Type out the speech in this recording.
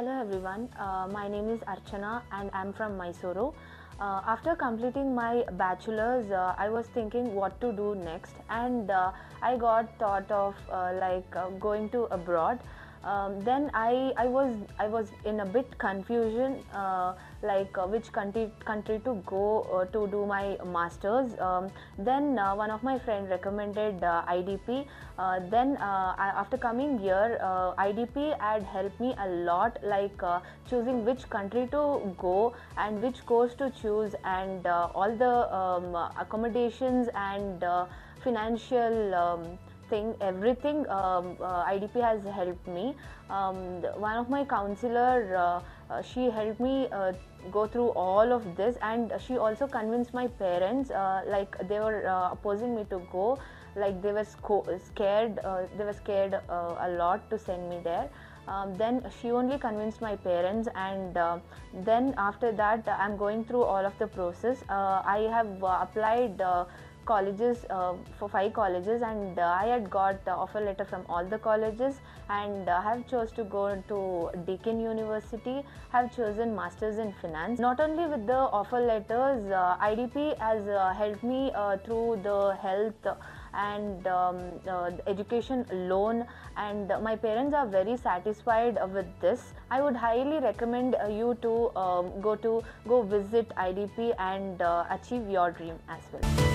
Hello everyone, uh, my name is Archana and I'm from Mysuru. Uh, after completing my bachelor's, uh, I was thinking what to do next, and uh, I got thought of uh, like uh, going to abroad. Um, then I, I was I was in a bit confusion uh, like uh, which country country to go uh, to do my masters. Um, then uh, one of my friend recommended uh, IDP. Uh, then I, after coming here, IDP had helped me a lot like choosing which country to go and which course to choose and all the um, accommodations and financial. Thing everything um, uh, idp has helped me. Um, one of my counselor uh, uh, she helped me go through all of this and she also convinced my parents like they were opposing me to go. Like they were scared they were scared a lot to send me there. Um, then she only convinced my parents and uh, then after that i'm going through all of the process. Uh, i have uh, applied colleges uh, for five colleges and uh, i had got uh, offer letter from all the colleges and uh, have chose to go to deakin university have chosen masters in finance. Not only with the offer letters uh, idp has uh, helped me through the health and um, uh, education loan and my parents are very satisfied with this. I would highly recommend you to um, go to go visit idp and uh, achieve your dream as well